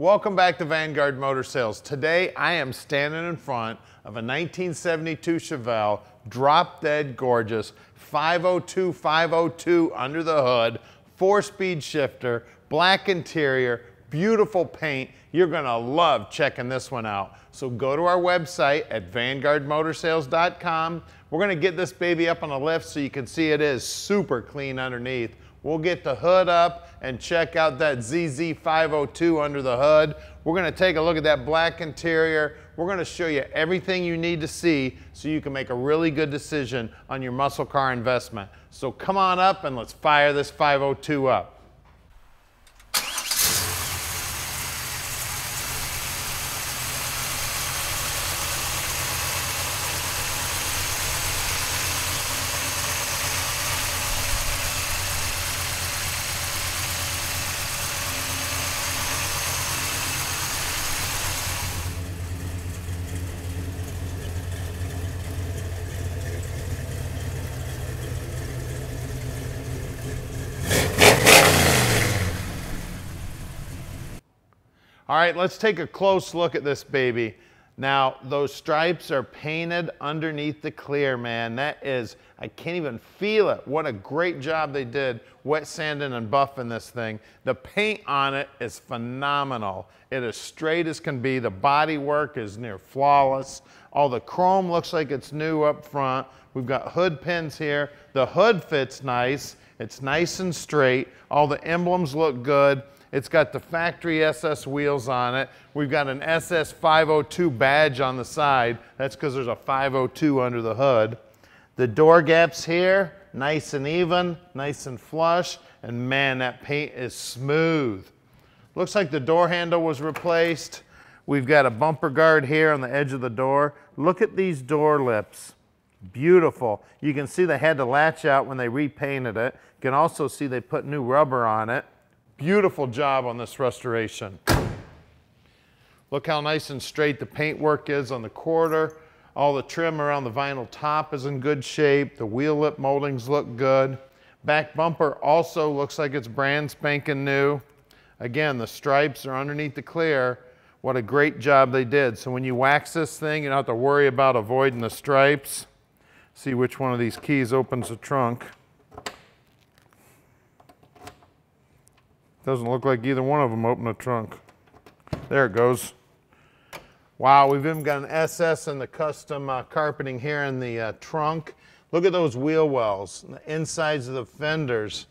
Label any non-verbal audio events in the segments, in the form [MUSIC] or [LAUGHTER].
Welcome back to Vanguard Motor Sales. Today I am standing in front of a 1972 Chevelle, drop dead gorgeous, 502 502 under the hood, four speed shifter, black interior, beautiful paint. You're gonna love checking this one out. So go to our website at vanguardmotorsales.com. We're gonna get this baby up on a lift so you can see it is super clean underneath. We'll get the hood up and check out that ZZ502 under the hood. We're gonna take a look at that black interior. We're gonna show you everything you need to see so you can make a really good decision on your muscle car investment. So come on up and let's fire this 502 up. All right, let's take a close look at this baby. Now, those stripes are painted underneath the clear, man. That is, I can't even feel it. What a great job they did wet sanding and buffing this thing. The paint on it is phenomenal. It is straight as can be. The body work is near flawless. All the chrome looks like it's new up front. We've got hood pins here. The hood fits nice. It's nice and straight. All the emblems look good. It's got the factory SS wheels on it. We've got an SS 502 badge on the side. That's because there's a 502 under the hood. The door gaps here, nice and even, nice and flush. And man, that paint is smooth. Looks like the door handle was replaced. We've got a bumper guard here on the edge of the door. Look at these door lips. Beautiful. You can see they had to latch out when they repainted it. You can also see they put new rubber on it. Beautiful job on this restoration. Look how nice and straight the paintwork is on the quarter. All the trim around the vinyl top is in good shape. The wheel lip moldings look good. Back bumper also looks like it's brand spanking new. Again, the stripes are underneath the clear. What a great job they did. So when you wax this thing, you don't have to worry about avoiding the stripes. See which one of these keys opens the trunk. Doesn't look like either one of them open the trunk. There it goes. Wow, we've even got an SS and the custom uh, carpeting here in the uh, trunk. Look at those wheel wells. The insides of the fenders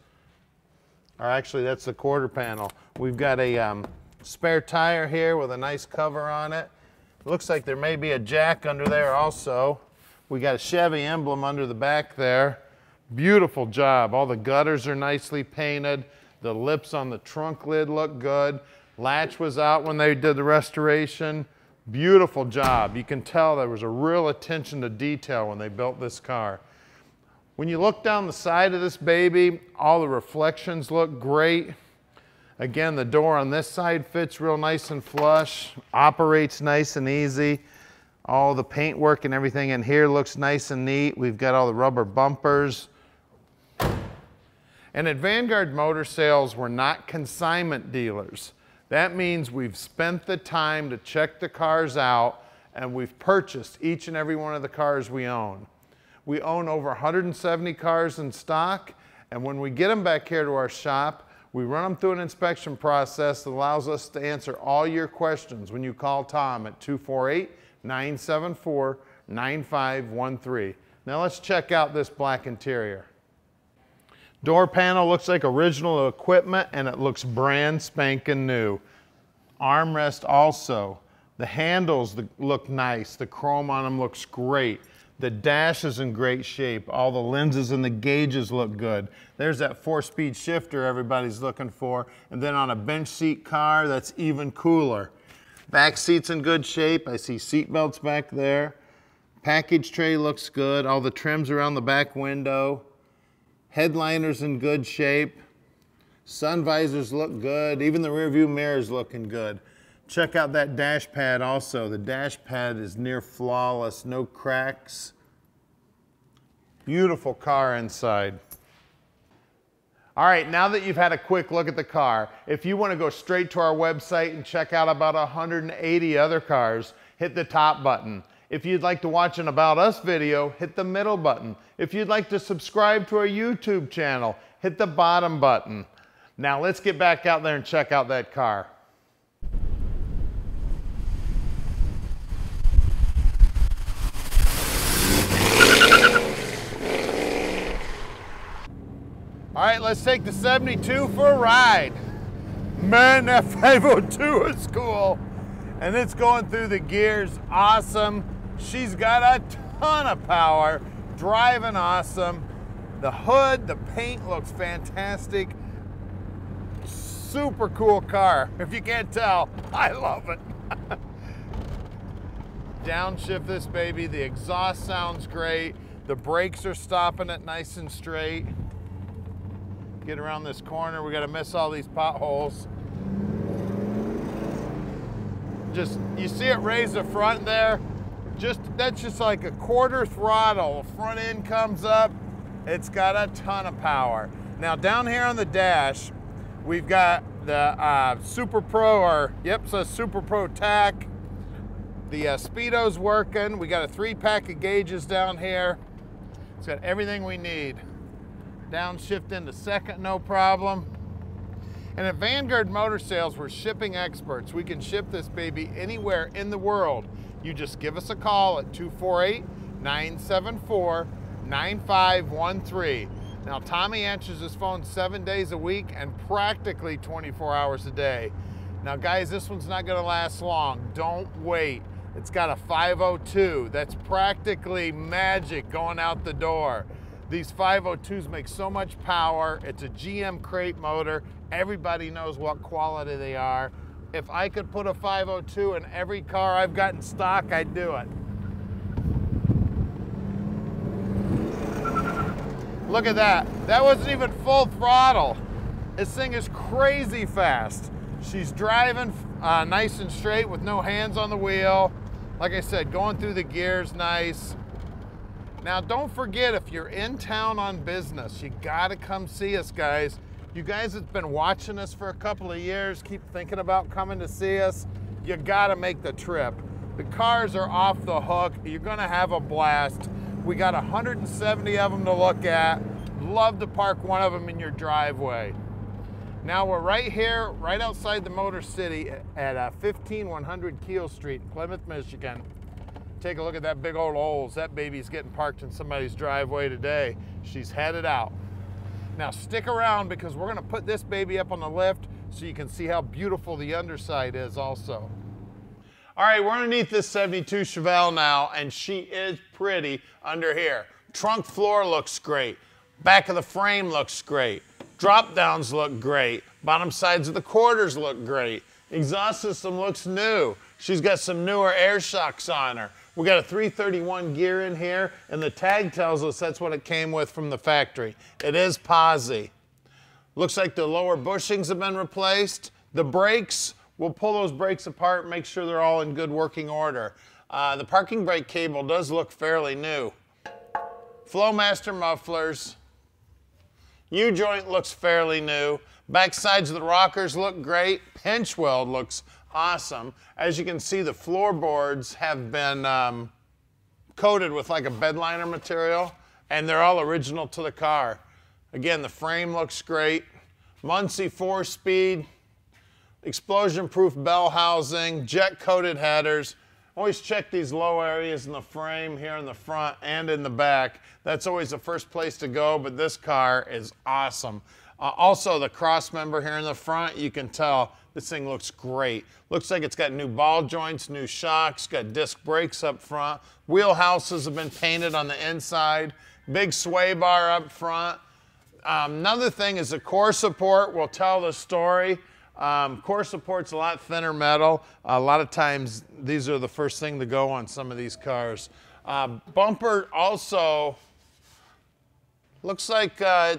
are actually, that's the quarter panel. We've got a um, spare tire here with a nice cover on it. Looks like there may be a jack under there also. We got a Chevy emblem under the back there. Beautiful job. All the gutters are nicely painted. The lips on the trunk lid look good. Latch was out when they did the restoration. Beautiful job. You can tell there was a real attention to detail when they built this car. When you look down the side of this baby, all the reflections look great. Again, the door on this side fits real nice and flush, operates nice and easy. All the paintwork and everything in here looks nice and neat. We've got all the rubber bumpers. And at Vanguard Motor Sales, we're not consignment dealers. That means we've spent the time to check the cars out and we've purchased each and every one of the cars we own. We own over 170 cars in stock and when we get them back here to our shop, we run them through an inspection process that allows us to answer all your questions when you call Tom at 248-974-9513. Now let's check out this black interior. Door panel looks like original equipment and it looks brand spanking new. Armrest also. The handles look nice. The chrome on them looks great. The dash is in great shape. All the lenses and the gauges look good. There's that four-speed shifter everybody's looking for. And then on a bench seat car, that's even cooler. Back seat's in good shape. I see seat belts back there. Package tray looks good. All the trims around the back window. Headliner's in good shape. Sun visors look good. Even the rear view mirror's looking good. Check out that dash pad also. The dash pad is near flawless, no cracks. Beautiful car inside. All right, now that you've had a quick look at the car, if you want to go straight to our website and check out about 180 other cars, hit the top button. If you'd like to watch an About Us video, hit the middle button. If you'd like to subscribe to our YouTube channel, hit the bottom button. Now let's get back out there and check out that car. All right, let's take the 72 for a ride. Man, that [LAUGHS] 502 is cool. And it's going through the gears, awesome. She's got a ton of power, driving awesome. The hood, the paint looks fantastic. Super cool car. [LAUGHS] If you can't tell, I love it. [LAUGHS] Downshift this baby. The exhaust sounds great. The brakes are stopping it nice and straight get around this corner. We got to miss all these potholes. Just, you see it raise the front there? Just, that's just like a quarter throttle. Front end comes up. It's got a ton of power. Now down here on the dash, we've got the uh, Super Pro, or yep, so Super Pro TAC. The uh, Speedo's working. We got a three pack of gauges down here. It's got everything we need. Downshift into second, no problem. And at Vanguard Motor Sales, we're shipping experts. We can ship this baby anywhere in the world. You just give us a call at 248-974-9513. Now, Tommy answers his phone seven days a week and practically 24 hours a day. Now, guys, this one's not gonna last long. Don't wait. It's got a 502. That's practically magic going out the door. These 502s make so much power. It's a GM crate motor. Everybody knows what quality they are. If I could put a 502 in every car I've got in stock, I'd do it. Look at that. That wasn't even full throttle. This thing is crazy fast. She's driving uh, nice and straight with no hands on the wheel. Like I said, going through the gears nice. Now, don't forget, if you're in town on business, you gotta come see us, guys. You guys have been watching us for a couple of years, keep thinking about coming to see us, you gotta make the trip. The cars are off the hook. You're gonna have a blast. We got 170 of them to look at. Love to park one of them in your driveway. Now we're right here, right outside the Motor City at uh, 15100 Keel Street, Plymouth, Michigan. Take a look at that big old Olds. That baby's getting parked in somebody's driveway today. She's headed out. Now stick around because we're gonna put this baby up on the lift so you can see how beautiful the underside is also. All right, we're underneath this 72 Chevelle now, and she is pretty under here. Trunk floor looks great. Back of the frame looks great. Drop downs look great. Bottom sides of the quarters look great. Exhaust system looks new. She's got some newer air shocks on her. We got a 331 gear in here, and the tag tells us that's what it came with from the factory. It is posi. Looks like the lower bushings have been replaced. The brakes, we'll pull those brakes apart, make sure they're all in good working order. Uh, the parking brake cable does look fairly new. Flowmaster mufflers. U-joint looks fairly new. Back sides of the rockers look great. Pinch weld looks awesome. As you can see, the floorboards have been um, coated with like a bedliner material, and they're all original to the car. Again, the frame looks great. Muncie four-speed, explosion-proof bell housing, jet-coated headers. Always check these low areas in the frame here in the front and in the back. That's always the first place to go, but this car is awesome. Uh, also, the cross member here in the front, you can tell this thing looks great. Looks like it's got new ball joints, new shocks, got disc brakes up front. Wheel houses have been painted on the inside. Big sway bar up front. Um, another thing is the core support will tell the story. Um, core support's a lot thinner metal. a lot of times these are the first thing to go on some of these cars. Uh, bumper also looks like uh,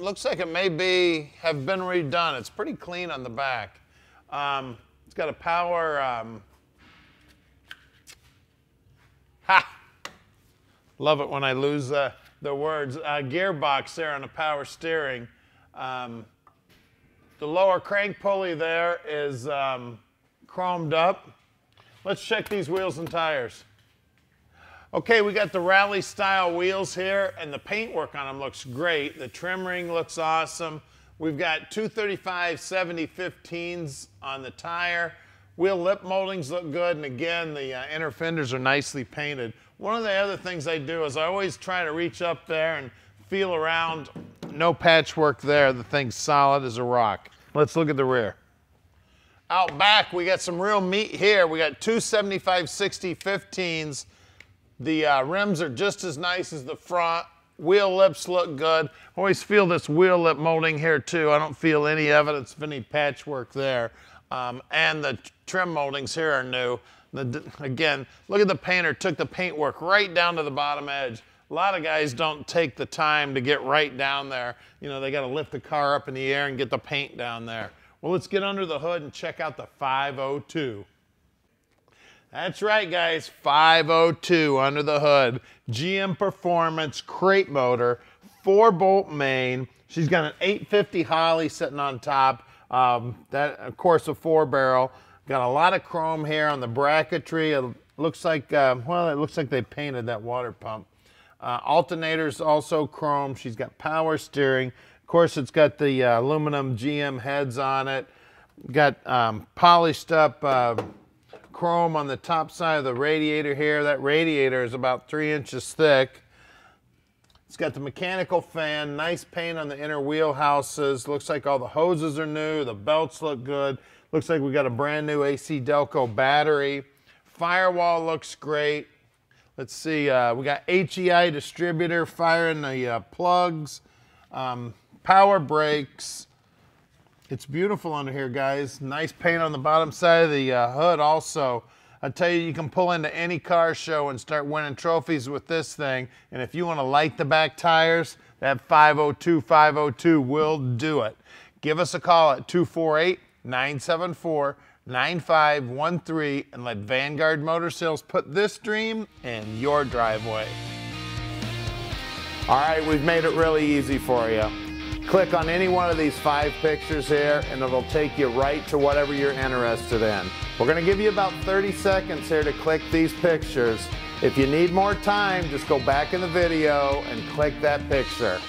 looks like it may be have been redone. It's pretty clean on the back. Um, it's got a power. Um, ha! Love it when I lose uh, the words. Uh, gearbox there on the power steering. Um, the lower crank pulley there is um, chromed up. Let's check these wheels and tires. Okay, we got the rally style wheels here and the paintwork on them looks great. The trim ring looks awesome. We've got 235 70 15s on the tire. Wheel lip moldings look good, and again, the uh, inner fenders are nicely painted. One of the other things I do is I always try to reach up there and feel around. No patchwork there. The thing's solid as a rock. Let's look at the rear. Out back, we got some real meat here. We got two 75 60 15s. The uh, rims are just as nice as the front. Wheel lips look good. Always feel this wheel lip molding here too. I don't feel any evidence of any patchwork there. Um, and the trim moldings here are new. The, again, look at the painter, took the paintwork right down to the bottom edge. A lot of guys don't take the time to get right down there. You know, they got to lift the car up in the air and get the paint down there. Well, let's get under the hood and check out the 502. That's right, guys, 502 under the hood. GM Performance crate motor, four bolt main. She's got an 850 Holley sitting on top. Um, that, of course, a four barrel. Got a lot of chrome here on the bracketry. It looks like, uh, well, it looks like they painted that water pump. Uh, alternators also chrome. She's got power steering. Of course, it's got the uh, aluminum GM heads on it. Got um, polished up uh, chrome on the top side of the radiator here. That radiator is about three inches thick. It's got the mechanical fan, nice paint on the inner wheel houses. Looks like all the hoses are new, the belts look good. Looks like we got a brand new AC Delco battery. Firewall looks great. Let's see, uh, we got HEI distributor firing the uh, plugs, um, power brakes. It's beautiful under here, guys. Nice paint on the bottom side of the uh, hood also. I tell you, you can pull into any car show and start winning trophies with this thing. And if you want to light the back tires, that 502 502 will do it. Give us a call at 248 974 9513 and let Vanguard Motor Sales put this dream in your driveway. All right, we've made it really easy for you. Click on any one of these five pictures here and it'll take you right to whatever you're interested in. We're gonna give you about 30 seconds here to click these pictures. If you need more time, just go back in the video and click that picture.